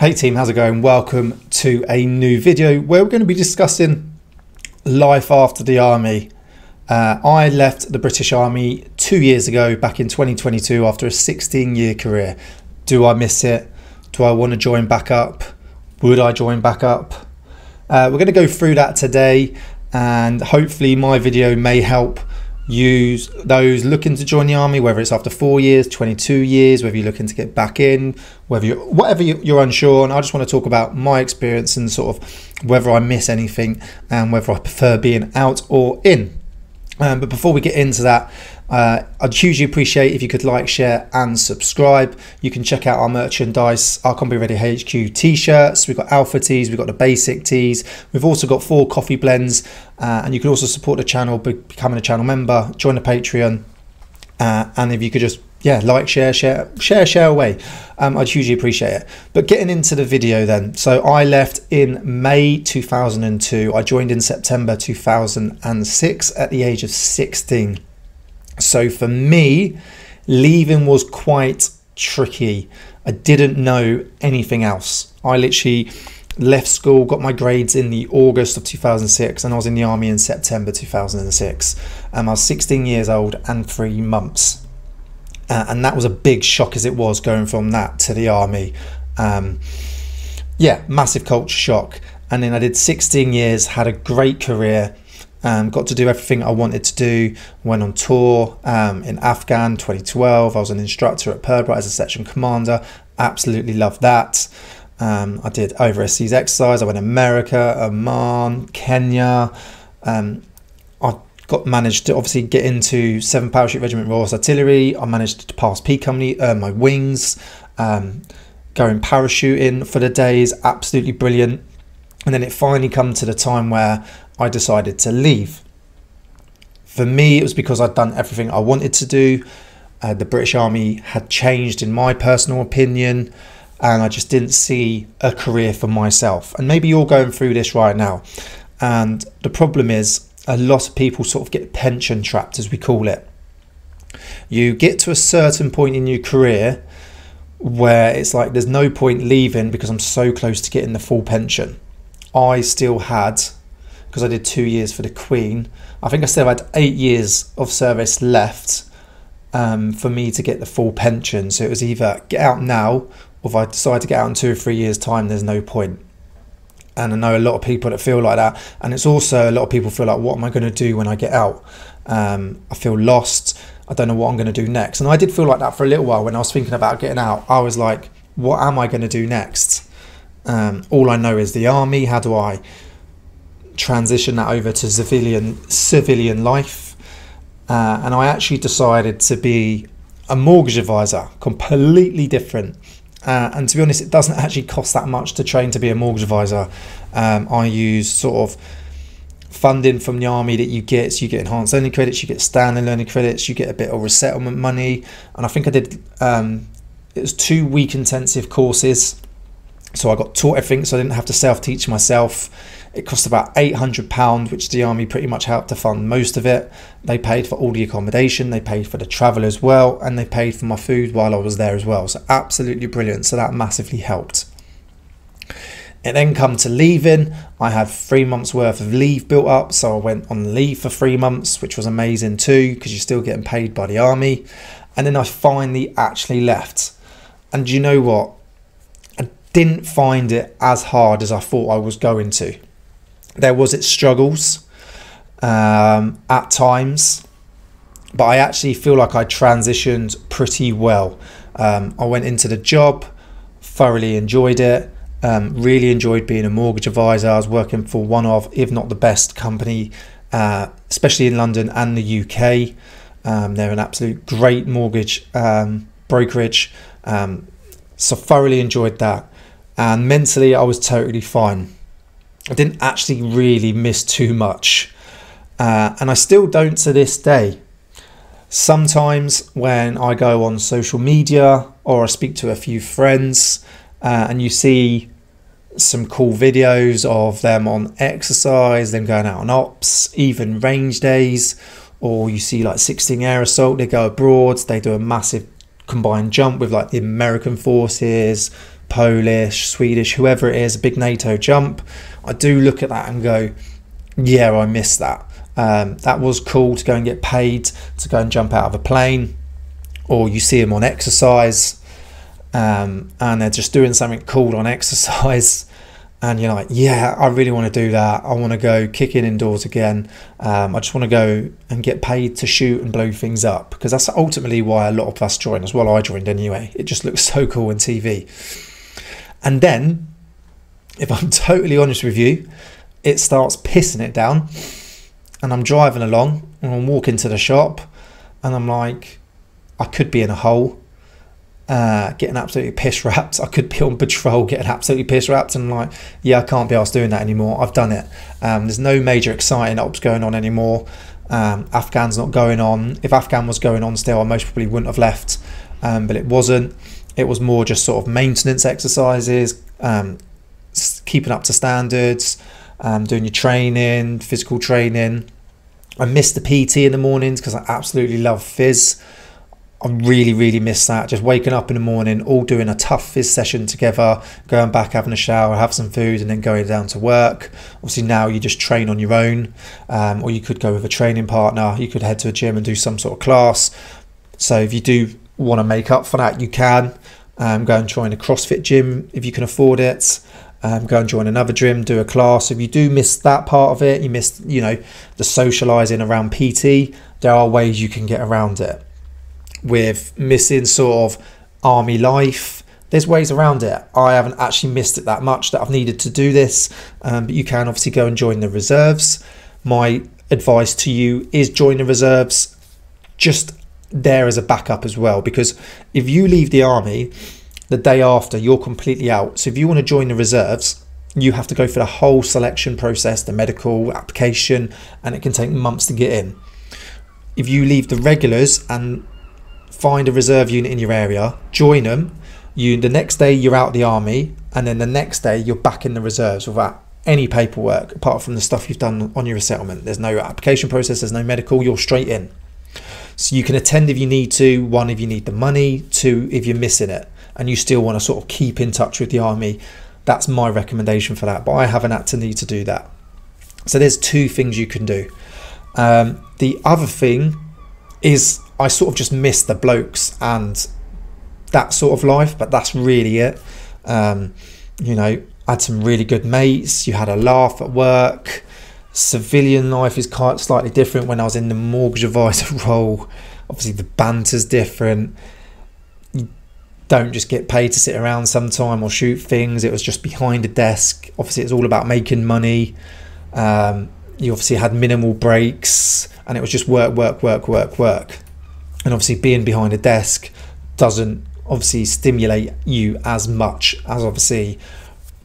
Hey team, how's it going? Welcome to a new video where we're going to be discussing life after the army. Uh, I left the British Army two years ago, back in 2022, after a 16 year career. Do I miss it? Do I want to join back up? Would I join back up? Uh, we're going to go through that today, and hopefully, my video may help use those looking to join the army, whether it's after four years, 22 years, whether you're looking to get back in, whether you're, whatever you're unsure. And I just want to talk about my experience and sort of whether I miss anything and whether I prefer being out or in. Um, but before we get into that, uh, I'd hugely appreciate if you could like, share, and subscribe. You can check out our merchandise, our Combat Ready HQ t-shirts. We've got alpha tees, we've got the basic tees. We've also got four coffee blends, uh, and you can also support the channel by becoming a channel member, join the Patreon, uh, and if you could just yeah, like, share, share, share, share away. Um, I'd hugely appreciate it. But getting into the video then. So I left in May 2002. I joined in September 2006 at the age of 16. So for me, leaving was quite tricky. I didn't know anything else. I literally left school, got my grades in the August of 2006, and I was in the army in September 2006. Um, I was 16 years old and three months. Uh, and that was a big shock as it was going from that to the army. Um, yeah, massive culture shock. And then I did 16 years, had a great career, um, got to do everything I wanted to do. Went on tour um, in Afghan 2012. I was an instructor at Pirbright as a section commander. Absolutely loved that. Um, I did overseas exercise. I went to America, Oman, Kenya. Um, I got managed to obviously get into 7 Parachute Regiment Royal Artillery. I managed to pass P Company, uh, my wings, um, going parachuting for the days, absolutely brilliant. And then it finally come to the time where I decided to leave. For me, it was because I'd done everything I wanted to do. Uh, the British Army had changed, in my personal opinion, and I just didn't see a career for myself. And maybe you're going through this right now. And the problem is, a lot of people sort of get pension trapped, as we call it. You get to a certain point in your career where it's like there's no point leaving because I'm so close to getting the full pension. I still had, because I did two years for the Queen, I think I still had eight years of service left um, for me to get the full pension. So it was either get out now, or if I decide to get out in two or three years' time, there's no point. and I know a lot of people that feel like that. And it's also a lot of people feel like, what am I going to do when I get out? Um, I feel lost. I don't know what I'm going to do next. And I did feel like that for a little while when I was thinking about getting out. I was like, what am I going to do next? Um, all I know is the army. How do I transition that over to civilian civilian life? Uh, and I actually decided to be a mortgage advisor, completely different. Uh, and to be honest, it doesn't actually cost that much to train to be a mortgage advisor. Um, I use sort of funding from the army that you get. So you get enhanced learning credits, you get standard learning credits, you get a bit of resettlement money. And I think I did, um, it was two week intensive courses. So I got taught everything, so I didn't have to self teach myself. It cost about £800, which the army pretty much helped to fund most of it. They paid for all the accommodation, they paid for the travel as well, and they paid for my food while I was there as well. So, absolutely brilliant. So, that massively helped. It then come to leaving. I had three months worth of leave built up, so I went on leave for three months, which was amazing too, because you're still getting paid by the army. And then I finally actually left. And you know what? I didn't find it as hard as I thought I was going to there was its struggles um, at times, but I actually feel like I transitioned pretty well. Um, I went into the job, thoroughly enjoyed it. Um, really enjoyed being a mortgage advisor. I was working for one of, if not the best company, uh, especially in London and the UK. Um, they're an absolute great mortgage um, brokerage. Um, so thoroughly enjoyed that. And mentally, I was totally fine. I didn't actually really miss too much. Uh, and I still don't to this day. Sometimes when I go on social media or I speak to a few friends uh, and you see some cool videos of them on exercise, them going out on ops, even range days, or you see like 16 air assault, they go abroad, they do a massive combined jump with like the American forces, Polish, Swedish, whoever it is, a big NATO jump, I do look at that and go, yeah, I miss that. Um, that was cool to go and get paid to go and jump out of a plane, or you see them on exercise, um, and they're just doing something cool on exercise, and you're like, yeah, I really want to do that. I want to go kicking indoors again. Um, I just want to go and get paid to shoot and blow things up because that's ultimately why a lot of us join as well. I joined anyway. It just looks so cool on TV. And then, if I'm totally honest with you, it starts pissing it down. And I'm driving along and I'm walking to the shop and I'm like, I could be in a hole. Uh, getting absolutely piss wrapped. I could be on patrol getting absolutely piss wrapped, and I'm like, yeah, I can't be asked doing that anymore. I've done it. Um, there's no major exciting ops going on anymore. Um, Afghan's not going on. If Afghan was going on still, I most probably wouldn't have left, um, but it wasn't. It was more just sort of maintenance exercises, um, keeping up to standards, um, doing your training, physical training. I miss the PT in the mornings because I absolutely love phys. I really, really miss that. Just waking up in the morning, all doing a tough phys session together, going back, having a shower, have some food, and then going down to work. Obviously, now you just train on your own, um, or you could go with a training partner. You could head to a gym and do some sort of class. So, if you do want to make up for that, you can. Um, go and join a CrossFit gym if you can afford it. Um, go and join another gym, do a class. If you do miss that part of it, you miss, you know, the socializing around PT. There are ways you can get around it with missing sort of army life. There's ways around it. I haven't actually missed it that much that I've needed to do this, um, but you can obviously go and join the reserves. My advice to you is join the reserves just there as a backup as well, because if you leave the army the day after, you're completely out. So if you want to join the reserves, you have to go for the whole selection process, the medical application, and it can take months to get in. If you leave the regulars and find a reserve unit in your area, join them. You the next day you're out the army, and then the next day you're back in the reserves without any paperwork apart from the stuff you've done on your resettlement. There's no application process, there's no medical, you're straight in. So you can attend if you need to, one if you need the money, two if you're missing it and you still want to sort of keep in touch with the army. That's my recommendation for that, but I haven't had to need to do that. So there's two things you can do. Um, the other thing is I sort of just miss the blokes and that sort of life, but that's really it. Um, you know, I had some really good mates. You had a laugh at work. Civilian life is quite slightly different. When I was in the mortgage advisor role, obviously the banter's different. You don't just get paid to sit around sometime or shoot things. It was just behind a desk. Obviously, it's all about making money. Um, you obviously had minimal breaks, and it was just work, work, work, work, work and obviously being behind a desk doesn't obviously stimulate you as much as obviously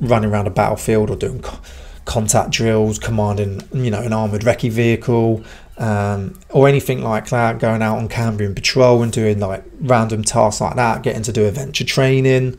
running around a battlefield or doing contact drills, commanding you know an armored recce vehicle, um, or anything like that. Going out on Cambrian patrol and doing like random tasks like that, getting to do adventure training.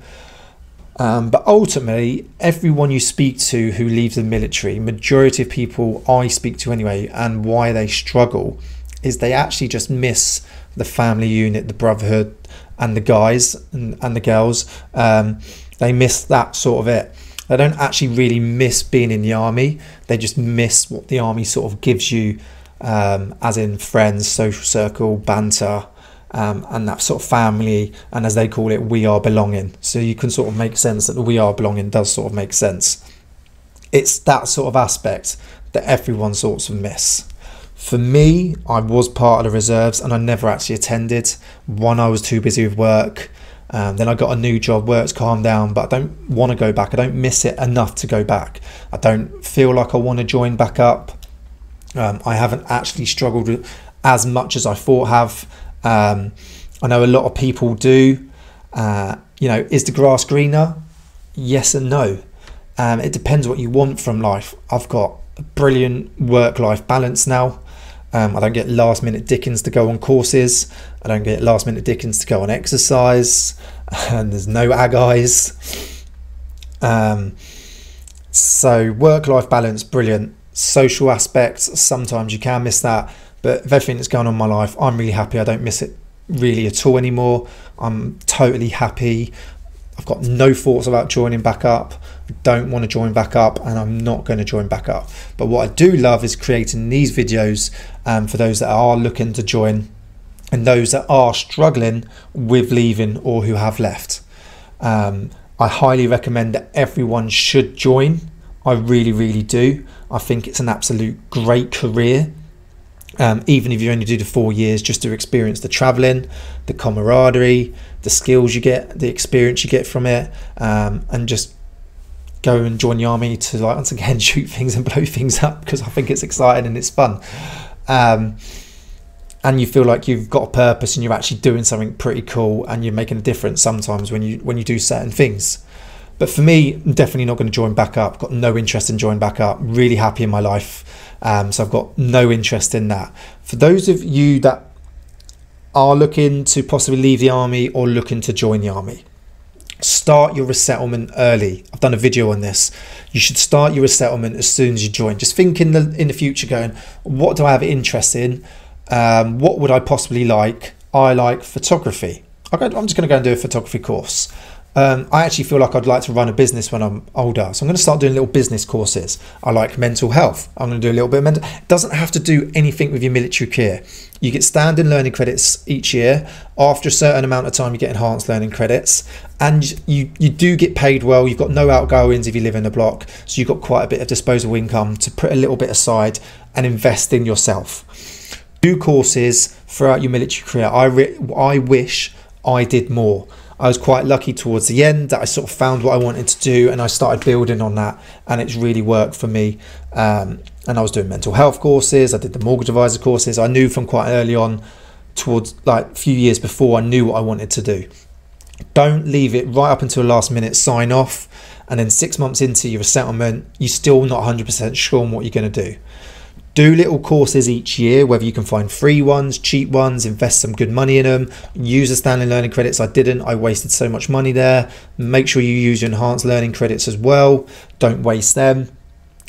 Um, but ultimately, everyone you speak to who leaves the military, majority of people I speak to anyway, and why they struggle is they actually just miss the family unit, the brotherhood, and the guys and, and the girls. Um, they miss that sort of it. They don't actually really miss being in the army. They just miss what the army sort of gives you, um, as in friends, social circle, banter, um, and that sort of family, and as they call it, we are belonging. So you can sort of make sense that the we are belonging does sort of make sense. It's that sort of aspect that everyone sorts of miss. For me, I was part of the reserves and I never actually attended. One, I was too busy with work. Um, then I got a new job, work's calmed down, but I don't want to go back. I don't miss it enough to go back. I don't feel like I want to join back up. Um, I haven't actually struggled as much as I thought have. Um, I know a lot of people do. Uh, you know, is the grass greener? Yes and no. Um, it depends what you want from life. I've got a brilliant work life balance now. Um, I don't get last minute dickings to go on courses. I don't get last minute dickings to go on exercise. And there's no ag eyes. Um, so work life balance, brilliant. Social aspects, sometimes you can miss that. But everything that's going on in my life, I'm really happy. I don't miss it really at all anymore. I'm totally happy. I've got no thoughts about joining back up. Don't want to join back up, and I'm not going to join back up. But what I do love is creating these videos um, for those that are looking to join and those that are struggling with leaving or who have left. Um, I highly recommend that everyone should join. I really, really do. I think it's an absolute great career. Um, even if you only do the four years, just to experience the traveling, the camaraderie, the skills you get, the experience you get from it, um, and just go and join the army to like once again shoot things and blow things up because I think it's exciting and it's fun. Um, and you feel like you've got a purpose and you're actually doing something pretty cool and you're making a difference sometimes when you when you do certain things. But for me, I'm definitely not going to join back up. Got no interest in joining back up. Really happy in my life. Um, so I've got no interest in that. For those of you that are looking to possibly leave the army or looking to join the army, start your resettlement early. I've done a video on this. You should start your resettlement as soon as you join. Just think in the in the future, going, what do I have interest in? Um, what would I possibly like? I like photography. I'm just going to go and do a photography course. Um, I actually feel like I'd like to run a business when I'm older. So I'm going to start doing little business courses. I like mental health. I'm going to do a little bit of mental. It doesn't have to do anything with your military career. You get standard learning credits each year. After a certain amount of time, you get enhanced learning credits, and you you do get paid well. You've got no outgoings if you live in a block, so you've got quite a bit of disposable income to put a little bit aside and invest in yourself. Do courses throughout your military career. I re- I wish I did more. I was quite lucky towards the end that I sort of found what I wanted to do and I started building on that and it's really worked for me. Um, and I was doing mental health courses, I did the mortgage advisor courses. I knew from quite early on, towards like a few years before, I knew what I wanted to do. Don't leave it right up until the last minute, sign off, and then six months into your settlement, you're still not 100% sure on what you're going to do do little courses each year, whether you can find free ones, cheap ones, invest some good money in them, use the standard learning credits. I didn't, I wasted so much money there. Make sure you use your enhanced learning credits as well. Don't waste them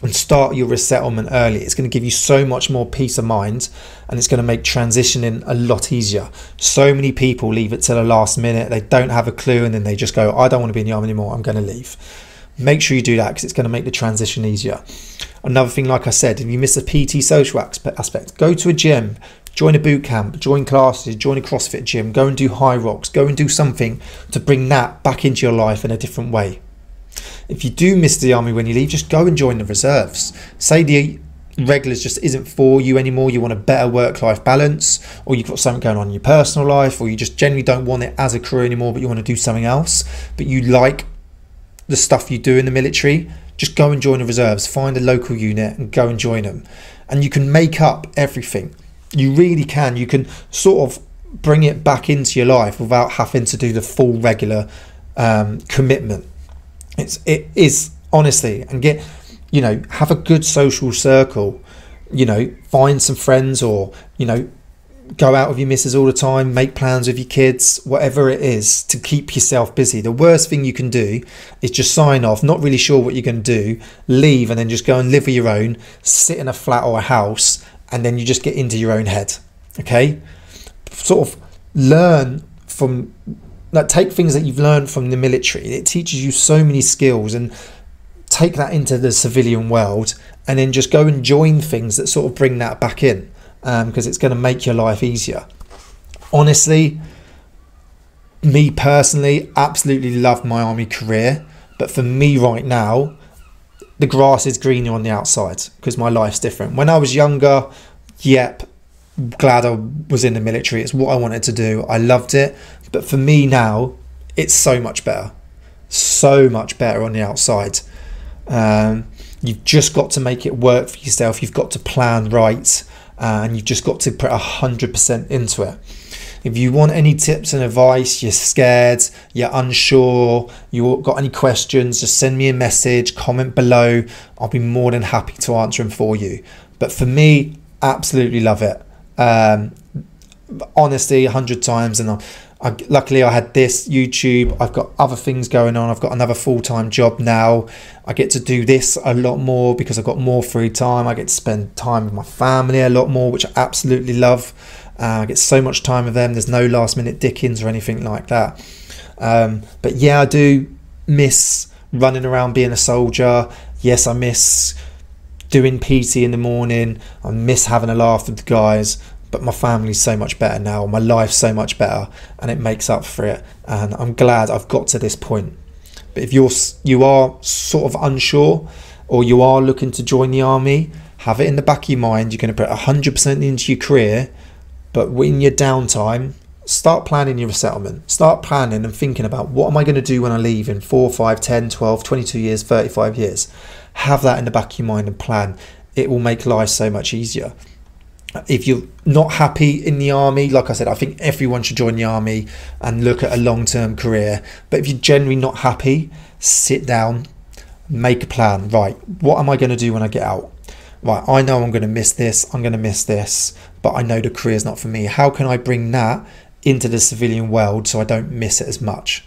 and start your resettlement early. It's going to give you so much more peace of mind and it's going to make transitioning a lot easier. So many people leave it till the last minute, they don't have a clue, and then they just go, I don't want to be in the army anymore, I'm going to leave. Make sure you do that because it's going to make the transition easier. Another thing, like I said, if you miss a PT social aspect, go to a gym, join a boot camp, join classes, join a CrossFit gym, go and do Hyrox, go and do something to bring that back into your life in a different way. If you do miss the army when you leave, just go and join the reserves. Say the regulars just isn't for you anymore, you want a better work life balance, or you've got something going on in your personal life, or you just generally don't want it as a career anymore, but you want to do something else, but you like the stuff you do in the military, just go and join the reserves, find a local unit and go and join them. And you can make up everything. You really can. You can sort of bring it back into your life without having to do the full regular um, commitment. It's it is honestly and get you know have a good social circle. You know, find some friends or you know go out with your missus all the time, make plans with your kids, whatever it is to keep yourself busy. The worst thing you can do is just sign off, not really sure what you're going to do, leave, and then just go and live with your own, sit in a flat or a house, and then you just get into your own head. Okay? Sort of learn from, like, take things that you've learned from the military. It teaches you so many skills and take that into the civilian world and then just go and join things that sort of bring that back in because um, it's going to make your life easier. Honestly, me personally, absolutely love my army career, but for me right now, the grass is greener on the outside because my life's different. When I was younger, yep, glad I was in the military. It's what I wanted to do. I loved it. But for me now, it's so much better. So much better on the outside. Um, you've just got to make it work for yourself. You've got to plan right and you've just got to put 100% into it. If you want any tips and advice, you're scared, you're unsure, you've got any questions, just send me a message, comment below. I'll be more than happy to answer them for you. But for me, absolutely love it. Um, honestly, 100 times. And I, luckily, I had this YouTube. I've got other things going on. I've got another full time job now. I get to do this a lot more because I've got more free time. I get to spend time with my family a lot more, which I absolutely love. Uh, I get so much time with them. There's no last minute dickings or anything like that. Um, but yeah, I do miss running around being a soldier. Yes, I miss doing PT in the morning. I miss having a laugh with the guys. But my family's so much better now. My life's so much better, and it makes up for it. And I'm glad I've got to this point. But if you're you are sort of unsure, or you are looking to join the army, have it in the back of your mind. You're going to put 100% into your career, but in your downtime, start planning your resettlement. Start planning and thinking about what am I going to do when I leave in 4, 5, 10, 12, 22 years, 35 years. Have that in the back of your mind and plan. It will make life so much easier. If you're not happy in the army, like I said, I think everyone should join the army and look at a long term career. But if you're generally not happy, sit down, make a plan. Right, what am I going to do when I get out? Right, I know I'm going to miss this, I'm going to miss this, but I know the career is not for me. How can I bring that into the civilian world so I don't miss it as much.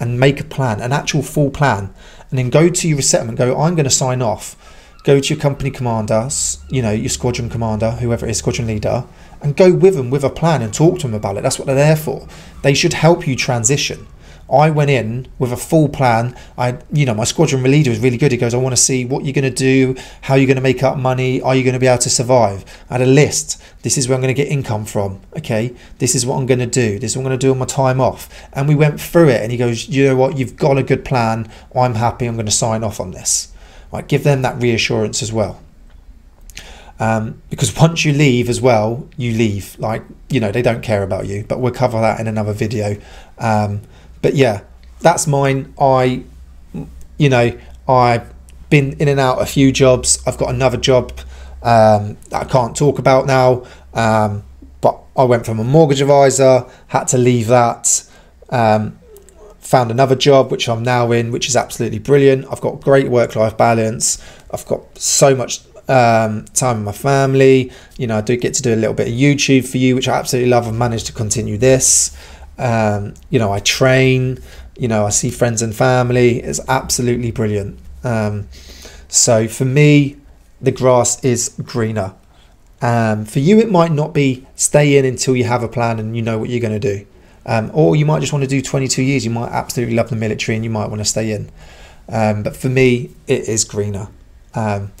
And make a plan, an actual full plan, and then go to your resettlement. Go, I'm going to sign off. Go to your company commander, you know, your squadron commander, whoever it is, squadron leader, and go with them with a plan and talk to them about it. That's what they're there for. They should help you transition. I went in with a full plan. I, you know, my squadron leader was really good. He goes, I want to see what you're going to do, how you're going to make up money, are you going to be able to survive? I had a list. This is where I'm going to get income from. Okay, this is what I'm going to do. This is what I'm going to do on my time off. And we went through it, and he goes, you know what? You've got a good plan. I'm happy. I'm going to sign off on this. Right, give them that reassurance as well. Um, because once you leave as well, you leave. Like you know, they don't care about you. But we'll cover that in another video. Um, but yeah, that's mine. I, you know, I've been in and out a few jobs. I've got another job um, that I can't talk about now. Um, but I went from a mortgage advisor, had to leave that. Um, found another job which I'm now in, which is absolutely brilliant. I've got great work life balance. I've got so much um, time with my family. You know, I do get to do a little bit of YouTube for you, which I absolutely love. I've managed to continue this. Um, you know, I train, you know, I see friends and family. It's absolutely brilliant. Um, so for me, the grass is greener. Um, for you, it might not be stay in until you have a plan and you know what you're going to do. Um, or you might just want to do 22 years. You might absolutely love the military and you might want to stay in. Um, but for me, it is greener. Um,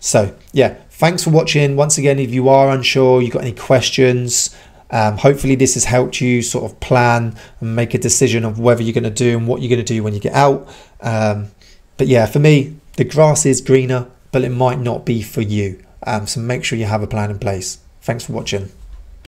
so, yeah, thanks for watching. Once again, if you are unsure, you've got any questions, um, hopefully, this has helped you sort of plan and make a decision of whether you're going to do and what you're going to do when you get out. Um, but yeah, for me, the grass is greener, but it might not be for you. Um, so make sure you have a plan in place. Thanks for watching.